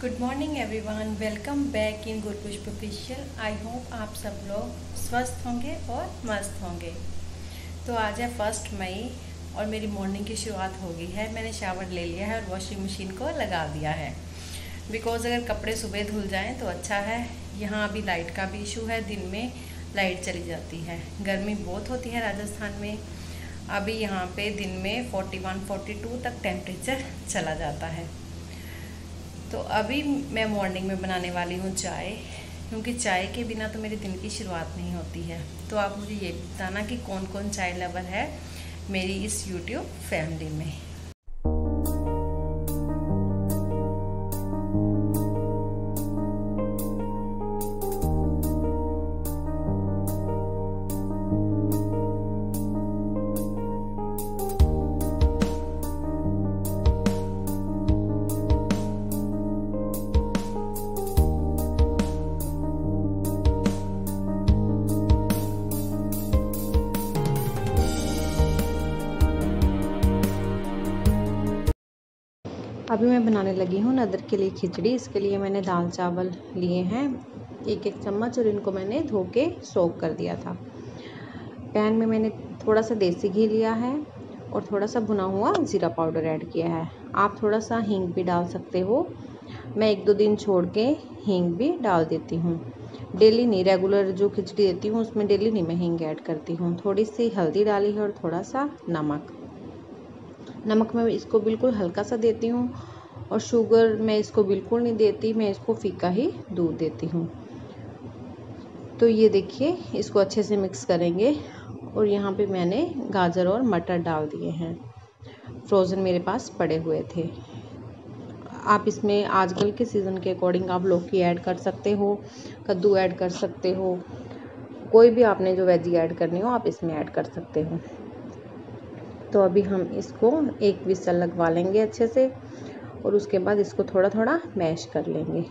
Good morning everyone welcome back in Gurpushp official I hope आप सब लोग स्वस्थ होंगे और मस्त होंगे। तो आज है फ़र्स्ट मई और मेरी मॉर्निंग की शुरुआत हो गई है। मैंने शावर ले लिया है और वॉशिंग मशीन को लगा दिया है। बिकॉज़ अगर कपड़े सुबह धुल जाएँ तो अच्छा है। यहाँ अभी लाइट का भी इशू है। दिन में लाइट चली जाती है। गर्मी बहुत होती है राजस्थान में। अभी यहाँ पे दिन में 41 42 तक टेम्परेचर चला जाता है। तो अभी मैं मॉर्निंग में बनाने वाली हूँ चाय, क्योंकि चाय के बिना तो मेरे दिन की शुरुआत नहीं होती है। तो आप मुझे ये बताना कि कौन कौन चाय लवर है मेरी इस यूट्यूब फैमिली में। अभी मैं बनाने लगी हूँ नदर के लिए खिचड़ी, इसके लिए मैंने दाल चावल लिए हैं। एक एक चम्मच और इनको मैंने धो के सोक कर दिया था। पैन में मैंने थोड़ा सा देसी घी लिया है और थोड़ा सा भुना हुआ ज़ीरा पाउडर ऐड किया है। आप थोड़ा सा हींग भी डाल सकते हो। मैं एक दो दिन छोड़ के हींग भी डाल देती हूँ। डेली नहीं, रेगुलर जो खिचड़ी देती हूँ, उसमें डेली नहीं मैं हींग ऐड करती हूँ। थोड़ी सी हल्दी डाली है और थोड़ा सा नमक। नमक मैं इसको बिल्कुल हल्का सा देती हूँ और शुगर मैं इसको बिल्कुल नहीं देती, मैं इसको फीका ही दूध देती हूँ। तो ये देखिए, इसको अच्छे से मिक्स करेंगे और यहाँ पे मैंने गाजर और मटर डाल दिए हैं। फ्रोज़न मेरे पास पड़े हुए थे। आप इसमें आजकल के सीज़न के अकॉर्डिंग आप लौकी ऐड कर सकते हो, कद्दू ऐड कर सकते हो, कोई भी आपने जो वेजी ऐड करनी हो, आप इसमें ऐड कर सकते हो। तो अभी हम इसको एक विसल लगवा लेंगे अच्छे से और उसके बाद इसको थोड़ा थोड़ा मैश कर लेंगे।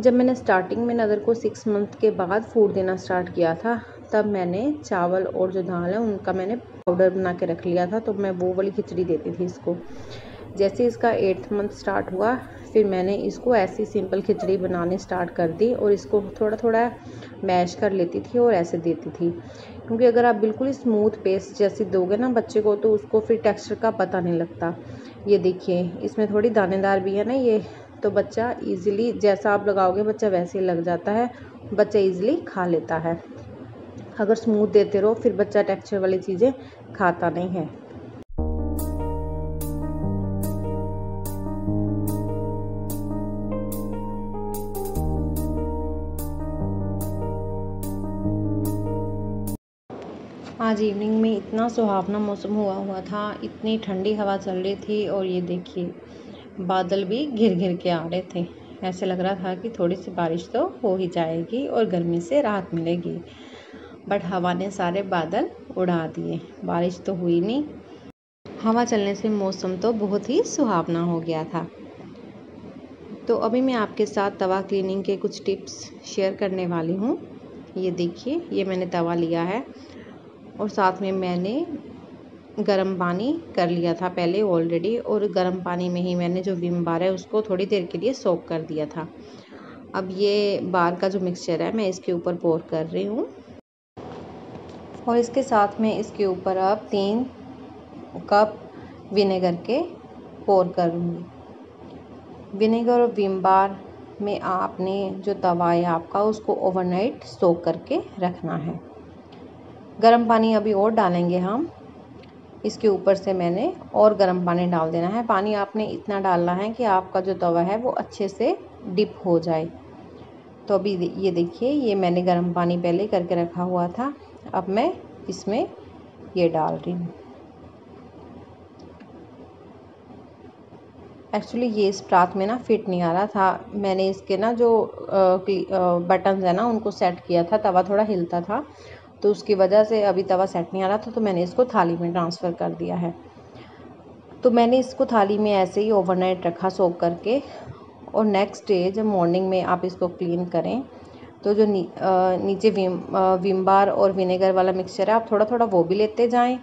जब मैंने स्टार्टिंग में नदर को सिक्स मंथ के बाद फ़ूड देना स्टार्ट किया था, तब मैंने चावल और जो दाल है उनका मैंने पाउडर बना के रख लिया था तो मैं वो वाली खिचड़ी देती थी इसको। जैसे इसका एट्थ मंथ स्टार्ट हुआ, फिर मैंने इसको ऐसी सिंपल खिचड़ी बनाने स्टार्ट कर दी और इसको थोड़ा थोड़ा मैश कर लेती थी और ऐसे देती थी। क्योंकि अगर आप बिल्कुल ही स्मूथ पेस्ट जैसी दोगे ना बच्चे को तो उसको फिर टेक्सचर का पता नहीं लगता। ये देखिए, इसमें थोड़ी दानेदार भी है ना ये। तो बच्चा इजीली जैसा आप लगाओगे, बच्चा वैसे ही लग जाता है। बच्चा इजीली खा लेता है। अगर स्मूथ देते रहो, फिर बच्चा टेक्सचर वाली चीज़ें खाता नहीं है। आज इवनिंग में इतना सुहावना मौसम हुआ हुआ था, इतनी ठंडी हवा चल रही थी और ये देखिए, बादल भी घिर घिर के आ रहे थे। ऐसे लग रहा था कि थोड़ी सी बारिश तो हो ही जाएगी और गर्मी से राहत मिलेगी। बट हवा ने सारे बादल उड़ा दिए। बारिश तो हुई नहीं। हवा चलने से मौसम तो बहुत ही सुहावना हो गया था। तो अभी मैं आपके साथ तवा क्लीनिंग के कुछ टिप्स शेयर करने वाली हूँ। ये देखिए, ये मैंने तवा लिया है। और साथ में मैंने गर्म पानी कर लिया था पहले ऑलरेडी और गर्म पानी में ही मैंने जो विम बार है उसको थोड़ी देर के लिए सोक कर दिया था। अब ये बार का जो मिक्सचर है मैं इसके ऊपर पोर कर रही हूँ। और इसके साथ में इसके ऊपर अब तीन कप विनेगर के पोर करूँगी। विनेगर और विम बार में आपने जो तवा है आपका उसको ओवरनाइट सोक करके रखना है। गर्म पानी अभी और डालेंगे हम। इसके ऊपर से मैंने और गर्म पानी डाल देना है। पानी आपने इतना डालना है कि आपका जो तवा है वो अच्छे से डिप हो जाए। तो अभी ये देखिए, ये मैंने गर्म पानी पहले करके रखा हुआ था। अब मैं इसमें ये डाल रही हूँ। एक्चुअली ये इस प्रात में ना फिट नहीं आ रहा था। मैंने इसके ना जो बटन्स है ना, उनको सेट किया था। तवा थोड़ा हिलता था। तो उसकी वजह से अभी तवा सेट नहीं आ रहा था तो मैंने इसको थाली में ट्रांसफ़र कर दिया है। तो मैंने इसको थाली में ऐसे ही ओवरनाइट रखा सोक करके। और नेक्स्ट डे जब मॉर्निंग में आप इसको क्लीन करें तो जो नी, आ, नीचे विम विम बार और विनेगर वाला मिक्सचर है आप थोड़ा थोड़ा वो भी लेते जाएँ।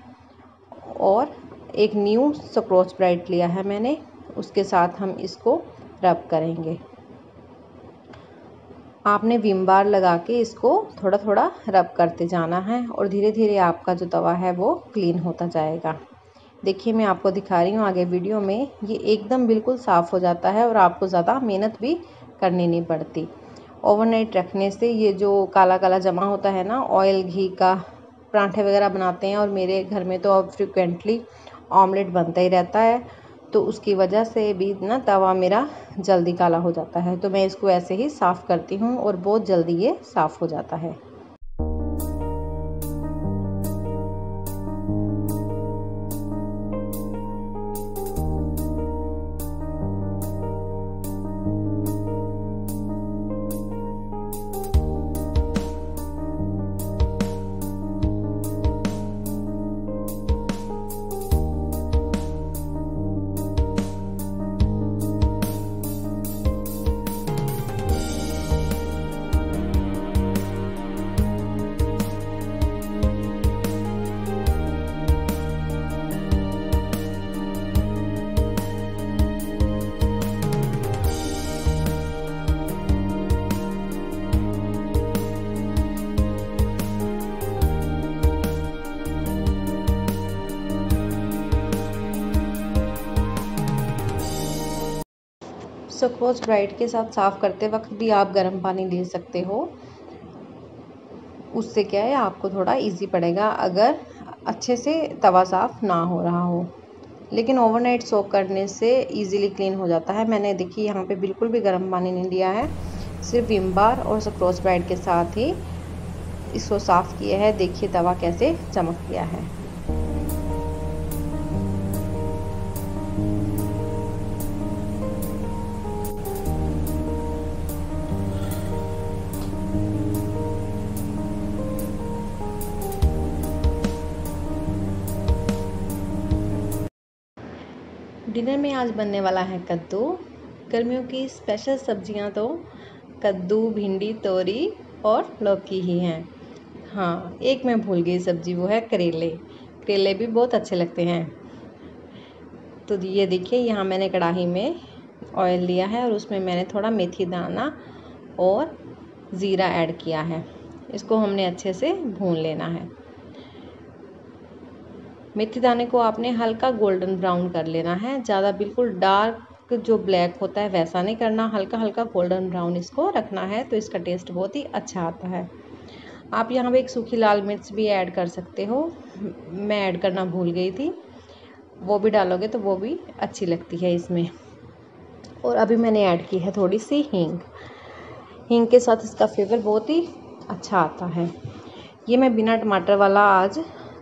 और एक न्यू स्क्रोच ब्राइट लिया है मैंने उसके साथ हम इसको रब करेंगे। आपने विम बार लगा के इसको थोड़ा थोड़ा रब करते जाना है और धीरे धीरे आपका जो तवा है वो क्लीन होता जाएगा। देखिए, मैं आपको दिखा रही हूँ आगे वीडियो में, ये एकदम बिल्कुल साफ़ हो जाता है और आपको ज़्यादा मेहनत भी करनी नहीं पड़ती। ओवरनाइट रखने से ये जो काला काला जमा होता है ना, ऑयल, घी का पराठे वगैरह बनाते हैं और मेरे घर में तो अब फ्रिक्वेंटली ऑमलेट बनता ही रहता है। तो उसकी वजह से भी ना तवा मेरा जल्दी काला हो जाता है। तो मैं इसको ऐसे ही साफ़ करती हूँ और बहुत जल्दी ये साफ़ हो जाता है। सक्रोच ब्राइट के साथ साफ़ करते वक्त भी आप गर्म पानी ले सकते हो। उससे क्या है, आपको थोड़ा इजी पड़ेगा अगर अच्छे से तवा साफ़ ना हो रहा हो। लेकिन ओवरनाइट सोक करने से इजीली क्लीन हो जाता है। मैंने देखिए यहाँ पे बिल्कुल भी गर्म पानी नहीं लिया है। सिर्फ़ विम बार और सक्रोच ब्राइट के साथ ही इसको साफ़ किया है। देखिए तवा कैसे चमक गया है। आज बनने वाला है कद्दू। गर्मियों की स्पेशल सब्ज़ियाँ तो कद्दू, भिंडी, तोरी और लौकी ही हैं। हाँ एक मैं भूल गई सब्ज़ी, वो है करेले। करेले भी बहुत अच्छे लगते हैं। तो ये देखिए, यहाँ मैंने कढ़ाई में ऑयल लिया है और उसमें मैंने थोड़ा मेथी दाना और ज़ीरा ऐड किया है। इसको हमने अच्छे से भून लेना है। मेथी दाने को आपने हल्का गोल्डन ब्राउन कर लेना है। ज़्यादा बिल्कुल डार्क जो ब्लैक होता है, वैसा नहीं करना। हल्का हल्का गोल्डन ब्राउन इसको रखना है तो इसका टेस्ट बहुत ही अच्छा आता है। आप यहाँ पे एक सूखी लाल मिर्च भी ऐड कर सकते हो। मैं ऐड करना भूल गई थी। वो भी डालोगे तो वो भी अच्छी लगती है इसमें। और अभी मैंने ऐड की है थोड़ी सी हींग। हींग के साथ इसका फ्लेवर बहुत ही अच्छा आता है। ये मैं बिना टमाटर वाला आज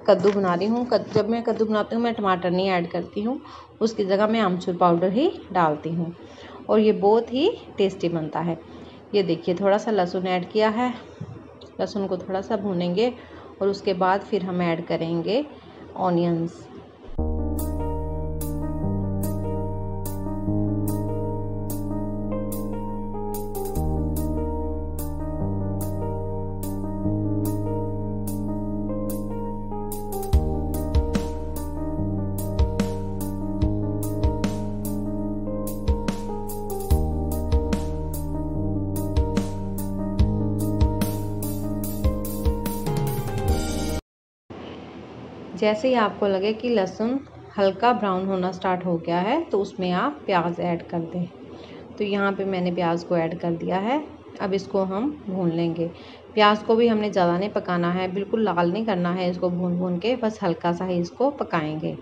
कद्दू बना रही हूँ। जब मैं कद्दू बनाती हूँ, मैं टमाटर नहीं ऐड करती हूँ। उसकी जगह मैं आमचूर पाउडर ही डालती हूँ। और ये बहुत ही टेस्टी बनता है। ये देखिए थोड़ा सा लहसुन ऐड किया है। लहसुन को थोड़ा सा भूनेंगे और उसके बाद फिर हम ऐड करेंगे ऑनियंस। जैसे ही आपको लगे कि लहसुन हल्का ब्राउन होना स्टार्ट हो गया है तो उसमें आप प्याज ऐड कर दें। तो यहाँ पे मैंने प्याज को ऐड कर दिया है। अब इसको हम भून लेंगे। प्याज को भी हमने ज़्यादा नहीं पकाना है, बिल्कुल लाल नहीं करना है, इसको भून भून के बस हल्का सा ही इसको पकाएँगे।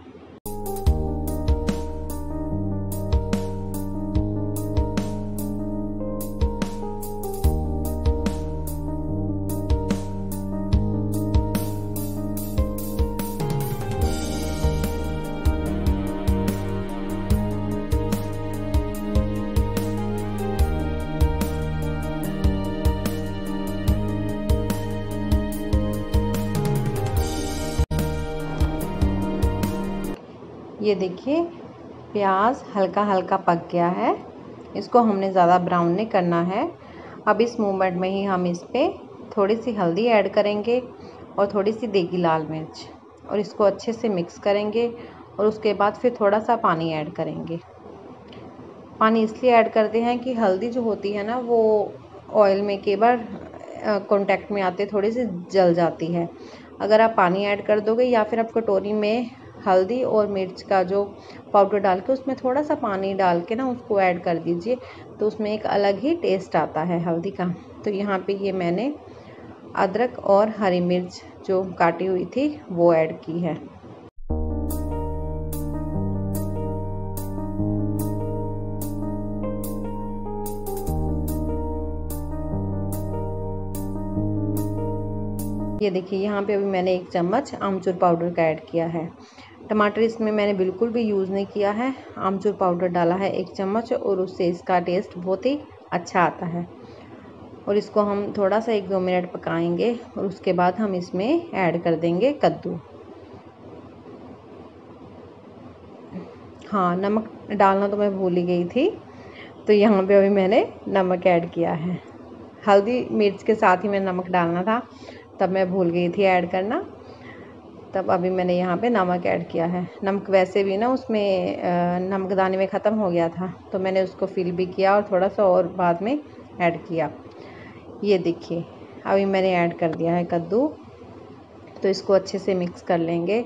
ये देखिए, प्याज हल्का हल्का पक गया है। इसको हमने ज़्यादा ब्राउन नहीं करना है। अब इस मोमेंट में ही हम इस पर थोड़ी सी हल्दी ऐड करेंगे और थोड़ी सी देगी लाल मिर्च और इसको अच्छे से मिक्स करेंगे और उसके बाद फिर थोड़ा सा पानी ऐड करेंगे। पानी इसलिए ऐड करते हैं कि हल्दी जो होती है ना, वो ऑयल में कई बार कांटेक्ट में आते थोड़ी सी जल जाती है। अगर आप पानी ऐड कर दोगे या फिर आप कटोरी में हल्दी और मिर्च का जो पाउडर डाल के उसमें थोड़ा सा पानी डाल के ना उसको ऐड कर दीजिए तो उसमें एक अलग ही टेस्ट आता है हल्दी का। तो यहाँ पे ये मैंने अदरक और हरी मिर्च जो काटी हुई थी, वो ऐड की है। ये देखिए, यहाँ पे अभी मैंने एक चम्मच आमचूर पाउडर का ऐड किया है। टमाटर इसमें मैंने बिल्कुल भी यूज़ नहीं किया है। आमचूर पाउडर डाला है एक चम्मच और उससे इसका टेस्ट बहुत ही अच्छा आता है। और इसको हम थोड़ा सा एक दो मिनट पकाएँगे और उसके बाद हम इसमें ऐड कर देंगे कद्दू। हाँ नमक डालना तो मैं भूल ही गई थी तो यहाँ पे अभी मैंने नमक ऐड किया है। हल्दी मिर्च के साथ ही मैंने नमक डालना था, तब मैं भूल गई थी ऐड करना। तब अभी मैंने यहाँ पे नमक ऐड किया है। नमक वैसे भी ना उसमें नमक दाने में ख़त्म हो गया था तो मैंने उसको फिल भी किया और थोड़ा सा और बाद में ऐड किया। ये देखिए, अभी मैंने ऐड कर दिया है कद्दू तो इसको अच्छे से मिक्स कर लेंगे।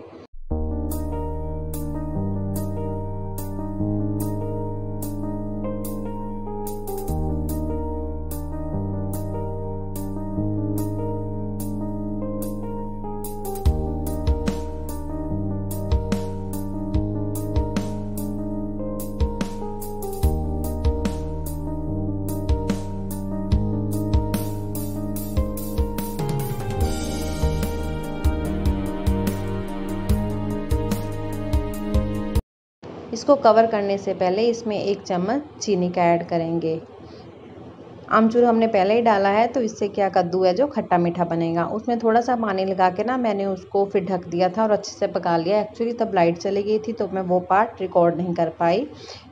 इसको कवर करने से पहले इसमें एक चम्मच चीनी का ऐड करेंगे। आमचूर हमने पहले ही डाला है तो इससे क्या कद्दू है जो खट्टा मीठा बनेगा। उसमें थोड़ा सा पानी लगा के ना मैंने उसको फिर ढक दिया था और अच्छे से पका लिया। एक्चुअली तब लाइट चली गई थी तो मैं वो पार्ट रिकॉर्ड नहीं कर पाई।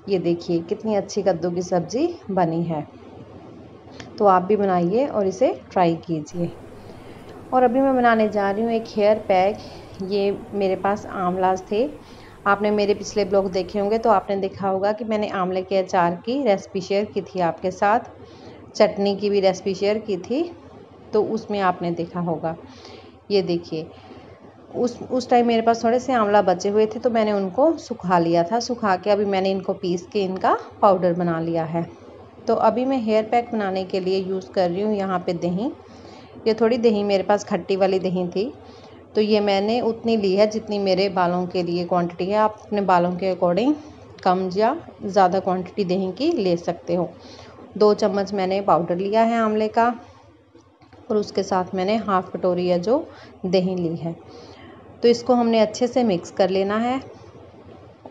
ये देखिए, कितनी अच्छी कद्दू की सब्ज़ी बनी है। तो आप भी बनाइए और इसे ट्राई कीजिए। और अभी मैं बनाने जा रही हूँ एक हेयर पैक ये मेरे पास आमलाज थे। आपने मेरे पिछले ब्लॉग देखे होंगे तो आपने देखा होगा कि मैंने आंवले के अचार की रेसिपी शेयर की थी आपके साथ। चटनी की भी रेसिपी शेयर की थी तो उसमें आपने देखा होगा। ये देखिए, उस उस टाइम मेरे पास थोड़े से आंवला बचे हुए थे तो मैंने उनको सुखा लिया था। सुखा के अभी मैंने इनको पीस के इनका पाउडर बना लिया है। तो अभी मैं हेयर पैक बनाने के लिए यूज़ कर रही हूँ यहाँ पे दही। ये थोड़ी दही मेरे पास खट्टी वाली दही थी। तो ये मैंने उतनी ली है जितनी मेरे बालों के लिए क्वांटिटी है। आप अपने बालों के अकॉर्डिंग कम या ज़्यादा क्वांटिटी दही की ले सकते हो। दो चम्मच मैंने पाउडर लिया है आंवले का और उसके साथ मैंने हाफ़ कटोरी है जो दही ली है। तो इसको हमने अच्छे से मिक्स कर लेना है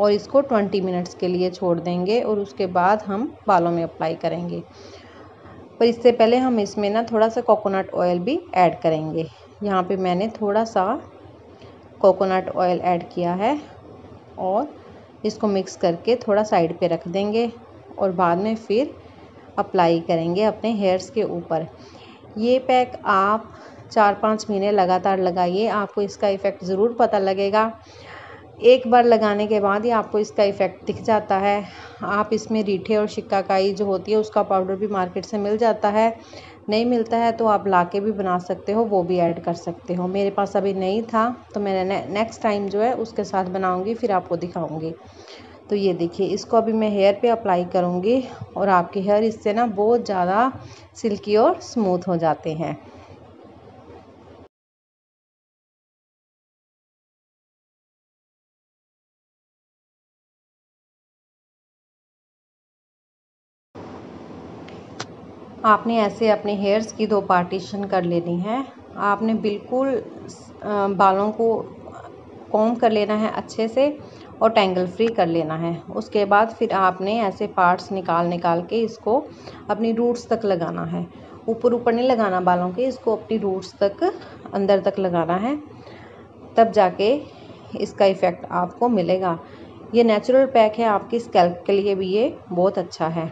और इसको 20 मिनट्स के लिए छोड़ देंगे और उसके बाद हम बालों में अप्लाई करेंगे। पर इससे पहले हम इसमें ना थोड़ा सा कोकोनट ऑयल भी ऐड करेंगे। यहाँ पे मैंने थोड़ा सा कोकोनट ऑयल ऐड किया है और इसको मिक्स करके थोड़ा साइड पे रख देंगे और बाद में फिर अप्लाई करेंगे अपने हेयर्स के ऊपर। ये पैक आप चार पाँच महीने लगातार लगाइए, आपको इसका इफ़ेक्ट ज़रूर पता लगेगा। एक बार लगाने के बाद ही आपको इसका इफ़ेक्ट दिख जाता है। आप इसमें रीठे और शिक्काकाई जो होती है, उसका पाउडर भी मार्केट से मिल जाता है। नहीं मिलता है तो आप ला के भी बना सकते हो, वो भी ऐड कर सकते हो। मेरे पास अभी नहीं था तो मैंने नेक्स्ट टाइम जो है उसके साथ बनाऊँगी, फिर आपको दिखाऊँगी। तो ये देखिए, इसको अभी मैं हेयर पे अप्लाई करूँगी और आपके हेयर इससे ना बहुत ज़्यादा सिल्की और स्मूथ हो जाते हैं। आपने ऐसे अपने हेयर्स की दो पार्टीशन कर लेनी है। आपने बिल्कुल बालों को कॉम कर लेना है अच्छे से और टेंगल फ्री कर लेना है। उसके बाद फिर आपने ऐसे पार्ट्स निकाल निकाल के इसको अपनी रूट्स तक लगाना है। ऊपर ऊपर नहीं लगाना बालों के, इसको अपनी रूट्स तक अंदर तक लगाना है। तब जाके इसका इफ़ेक्ट आपको मिलेगा। ये नेचुरल पैक है, आपकी स्कैल्प के लिए भी ये बहुत अच्छा है।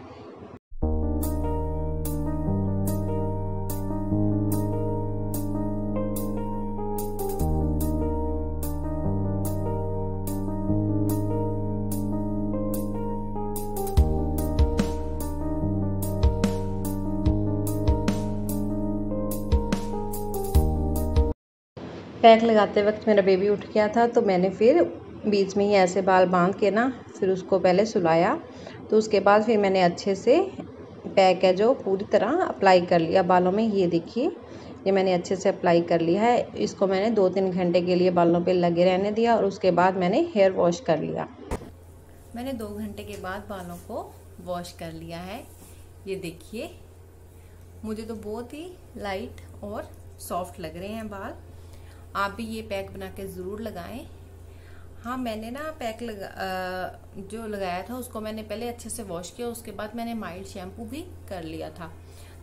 पैक लगाते वक्त मेरा बेबी उठ गया था तो मैंने फिर बीच में ही ऐसे बाल बाँध के ना, फिर उसको पहले सुलाया तो उसके बाद फिर मैंने अच्छे से पैक है जो पूरी तरह अप्लाई कर लिया। बालों में ये देखिए, ये मैंने अच्छे से अप्लाई कर लिया है। इसको मैंने दो तीन घंटे के लिए बालों पे लगे रहने दिया और उसके बाद मैंने हेयर वॉश कर लिया। मैंने दो घंटे के बाद बालों को वॉश कर लिया है। ये देखिए, मुझे तो बहुत ही लाइट और सॉफ्ट लग रहे हैं बाल। आप भी ये पैक बना के ज़रूर लगाएँ। हाँ मैंने ना पैक लगा जो लगाया था, उसको मैंने पहले अच्छे से वॉश किया, उसके बाद मैंने माइल्ड शैम्पू भी कर लिया था।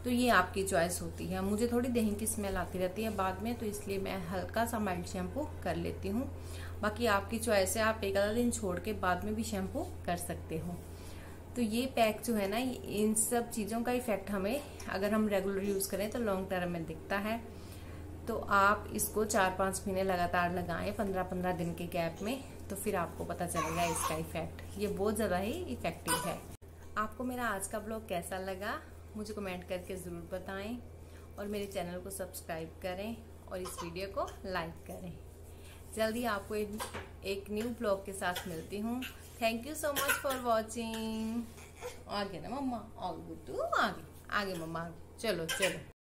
तो ये आपकी चॉइस होती है। मुझे थोड़ी दही की स्मेल आती रहती है बाद में तो इसलिए मैं हल्का सा माइल्ड शैम्पू कर लेती हूँ। बाकी आपकी चॉइस है, आप एक आधा दिन छोड़ के बाद में भी शैम्पू कर सकते हो। तो ये पैक जो है ना इन सब चीज़ों का इफ़ेक्ट हमें, अगर हम रेगुलर यूज़ करें तो लॉन्ग टर्म में दिखता है। तो आप इसको चार पाँच महीने लगातार लगाएँ पंद्रह पंद्रह दिन के गैप में तो फिर आपको पता चलेगा इसका इफ़ेक्ट ये बहुत ज़्यादा ही इफ़ेक्टिव है। आपको मेरा आज का ब्लॉग कैसा लगा, मुझे कमेंट करके ज़रूर बताएँ और मेरे चैनल को सब्सक्राइब करें और इस वीडियो को लाइक करें। जल्दी आपको एक न्यू ब्लॉग के साथ मिलती हूँ। Thank you so much for watching आगे ना मम्मा तू आगे आगे मम्मा आगे। चलो चलो।